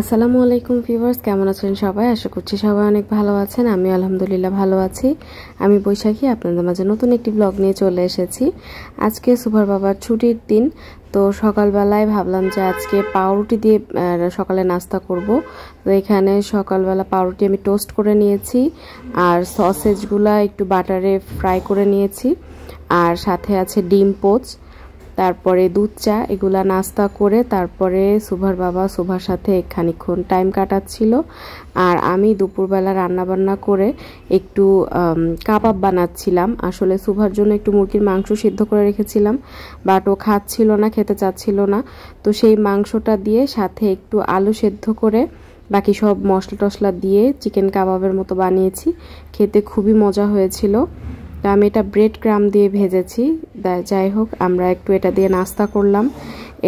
আসসালামু আলাইকুম ফিভার্স কেমন আছেন সবাই? আশা করছি সবাই অনেক ভালো আছেন। আমি আলহামদুলিল্লাহ ভালো আছি। আমি বৈশাখী, আপনাদের মাঝে নতুন একটি ব্লগ নিয়ে চলে এসেছি। আজকে সুপার বাবার ছুটির দিন, তো সকালবেলায় ভাবলাম যে আজকে পাউরুটি দিয়ে সকালে নাস্তা করব। তো এখানে সকালবেলা পাউরুটি আমি টোস্ট করে নিয়েছি, আর সসেজগুলা একটু বাটারে ফ্রাই করে নিয়েছি, আর সাথে আছে ডিম পোচ। তারপরে দুধ চা, এগুলা নাস্তা করে তারপরে সুভার বাবা সুভার সাথে খানিক্ষণ টাইম কাটাচ্ছিল। আর আমি দুপুরবেলা রান্নাবান্না করে একটু কাবাব বানাচ্ছিলাম। আসলে সুভার জন্য একটু মুরগির মাংস সিদ্ধ করে রেখেছিলাম বাট ও খাচ্ছিল না, খেতে চাচ্ছিল না। তো সেই মাংসটা দিয়ে সাথে একটু আলু সেদ্ধ করে বাকি সব মশলা টশলা দিয়ে চিকেন কাবাবের মতো বানিয়েছি। খেতে খুবই মজা হয়েছিল। তো আমি এটা ব্রেড ক্রাম দিয়ে ভেজেছি। যাই হোক, আমরা একটু এটা দিয়ে নাস্তা করলাম।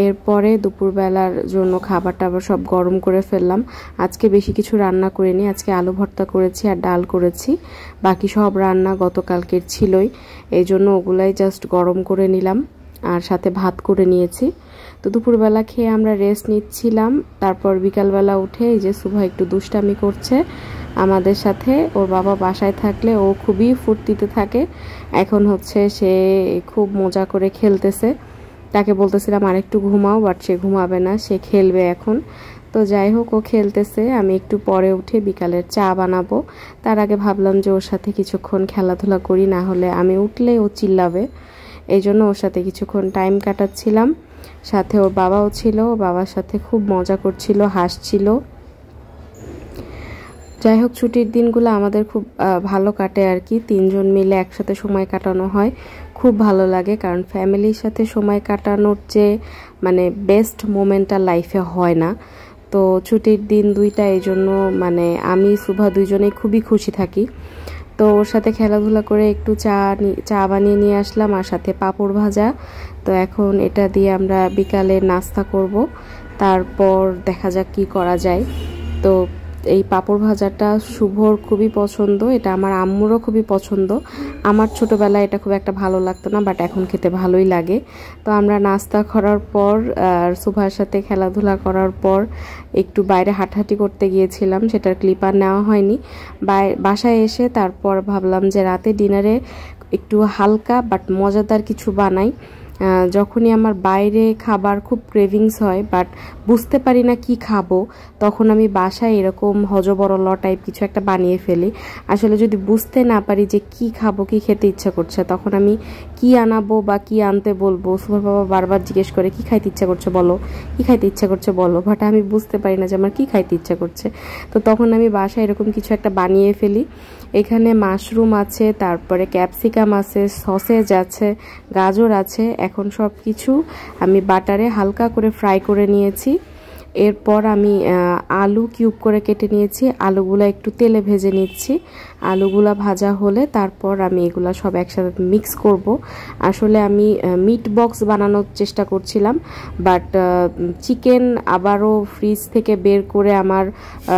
এরপরে দুপুরবেলার জন্য খাবার টাবার সব গরম করে ফেললাম। আজকে বেশি কিছু রান্না করিনি, আজকে আলু ভর্তা করেছি আর ডাল করেছি। বাকি সব রান্না গতকালকের ছিলই এই জন্য ওগুলাই জাস্ট গরম করে নিলাম আর সাথে ভাত করে নিয়েছি। তো দুপুরবেলা খেয়ে আমরা রেস্ট নিচ্ছিলাম। তারপর বিকালবেলা উঠে এই যে সুভা একটু দুষ্টামি করছে আমাদের সাথে। ওর বাবা বাসায় থাকলে ও খুবই ফুর্তিতে থাকে। এখন হচ্ছে সে খুব মজা করে খেলতেছে। তাকে বলতেছিলাম, আরেকটু ঘুমাও, বাট সে ঘুমাবে না, সে খেলবে এখন। তো যাই হোক, ও খেলতেছে। আমি একটু পরে উঠে বিকালের চা বানাবো। তার আগে ভাবলাম যে ওর সাথে কিছুক্ষণ খেলাধুলা করি, না হলে আমি উঠলে ও চিল্লাবে। এই জন্য ওর সাথে কিছুক্ষণ টাইম কাটাচ্ছিলাম। সাথে ওর বাবাও ছিল। বাবার সাথে খুব মজা করছিল, হাসছিল। যাই হোক, ছুটির দিনগুলো আমাদের খুব ভালো কাটে আর কি। তিনজন মিলে একসাথে সময় কাটানো হয়। খুব ভালো লাগে, কারণ ফ্যামিলির সাথে সময় কাটানোর যে মানে বেস্ট মোমেন্টটা লাইফে হয় না। তো ছুটির দিন দুইটা, এই জন্য মানে আমি, সুভা দুইজনেই খুবই খুশি থাকি। তো ওর সাথে খেলাধুলা করে একটু চা চা বানিয়ে নিয়ে আসলাম আর সাথে পাঁপড় ভাজা। তো এখন এটা দিয়ে আমরা বিকালে নাস্তা করব। তারপর দেখা যাক কি করা যায়। তো এই পাঁপড় ভাজাটা শুভর খুবই পছন্দ, এটা আমার আম্মুরও খুবই পছন্দ। আমার ছোটোবেলায় এটা খুব একটা ভালো লাগতো না বাট এখন খেতে ভালোই লাগে। তো আমরা নাস্তা করার পর, আর সুভার সাথে খেলাধুলা করার পর একটু বাইরে হাঁটাহাঁটি করতে গিয়েছিলাম, সেটার ক্লিপার নেওয়া হয়নি। বাসায় এসে তারপর ভাবলাম যে রাতে ডিনারে একটু হালকা বাট মজাদার কিছু বানাই। যখনই আমার বাইরে খাবার খুব ক্রেভিংস হয় বাট বুঝতে পারি না কি খাব, তখন আমি বাসায় এরকম হজবরল টাইপ কিছু একটা বানিয়ে ফেলি। আসলে যদি বুঝতে না পারি যে কি খাব, কি খেতে ইচ্ছা করছে, তখন আমি কি আনাবো বা কি আনতে বলব, সুপার বাবা বারবার জিজ্ঞেস করে, কি খাইতে ইচ্ছা করছে বলো? কি খাইতে ইচ্ছা করছে বলো? বাট আমি বুঝতে পারি না যে আমার কি খাইতে ইচ্ছা করছে। তো তখন আমি বাসায় এরকম কিছু একটা বানিয়ে ফেলি। এখানে মাশরুম আছে, তারপরে ক্যাপসিকাম আছে, সসেজ আছে, গাজর আছে এখন সব কিছু আমি বাটারে হালকা করে ফ্রাই করে নিয়েছি। এরপর আমি আলু কিউব করে কেটে নিয়েছি। আলুগুলো একটু তেলে ভেজে নিচ্ছি। আলুগুলা ভাজা হলে তারপর আমি এগুলা সব একসাথে মিক্স করব। আসলে আমি মিট বক্স বানানোর চেষ্টা করছিলাম বাট চিকেন আবারও ফ্রিজ থেকে বের করে আমার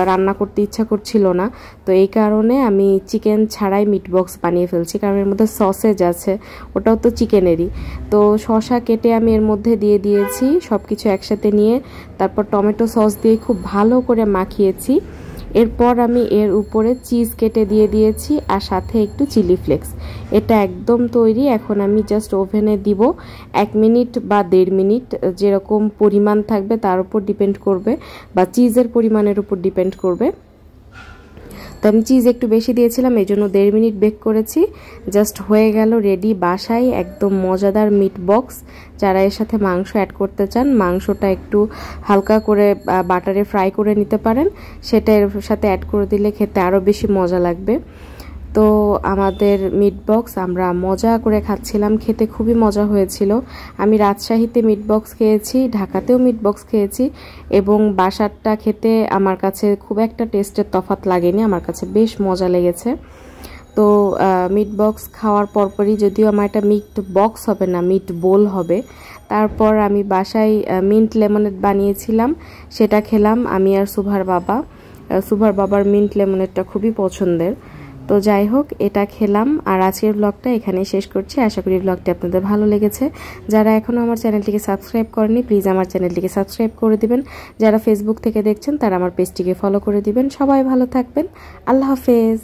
রান্না করতে ইচ্ছা করছিল না। তো এই কারণে আমি চিকেন ছাড়াই মিট বক্স বানিয়ে ফেলছি, কারণ এর মধ্যে সসেজ আছে, ওটাও তো চিকেনেরই তো শশা কেটে আমি এর মধ্যে দিয়ে দিয়েছি সব কিছু একসাথে নিয়ে, তারপর টমেটো সস দিয়ে খুব ভালো করে মাখিয়েছি। এরপর আমি এর উপরে চিজ কেটে দিয়ে দিয়েছি আর সাথে একটু চিলি ফ্লেক্স এটা একদম তৈরি, এখন আমি জাস্ট ওভেনে দিব। এক মিনিট বা দেড় মিনিট যেরকম পরিমাণ থাকবে তার উপর ডিপেন্ড করবে বা চিজের পরিমাণের উপর ডিপেন্ড করবে। তো আমি চিজ একটু বেশি দিয়েছিলাম এই জন্য দেড় মিনিট বেক করেছি। জাস্ট হয়ে গেল রেডি বাসায়, একদম মজাদার মিট বক্স যারা এর সাথে মাংস অ্যাড করতে চান, মাংসটা একটু হালকা করে বাটারে ফ্রাই করে নিতে পারেন। সেটা এর সাথে অ্যাড করে দিলে খেতে আরও বেশি মজা লাগবে। তো আমাদের মিট বক্স আমরা মজা করে খাচ্ছিলাম, খেতে খুবই মজা হয়েছিল। আমি রাজশাহীতে মিট বক্স খেয়েছি, ঢাকাতেও মিট বক্স খেয়েছি এবং বাসারটা খেতে আমার কাছে খুব একটা টেস্টের তফাত লাগেনি, আমার কাছে বেশ মজা লেগেছে। তো মিট বক্স খাওয়ার পরপরই যদিও আমার একটা মিট বক্স হবে না মিট বোল হবে, তারপর আমি বাসায় মিন্ট লেমনেড বানিয়েছিলাম, সেটা খেলাম। আমি আর সুভার বাবা সুভার বাবার মিন্ট লেমনেডটা খুবই পছন্দের। তো যাই হোক, এটা খেলাম। আর আজকের ব্লগটা এখানে শেষ করছি। আশা করি ব্লগটি আপনাদের ভালো লেগেছে। যারা এখনও আমার চ্যানেলটিকে সাবস্ক্রাইব করেনি প্লিজ আমার চ্যানেলটিকে সাবস্ক্রাইব করে দিবেন। যারা ফেসবুক থেকে দেখছেন, তারা আমার পেজটিকে ফলো করে দিবেন। সবাই ভালো থাকবেন। আল্লাহ হাফেজ।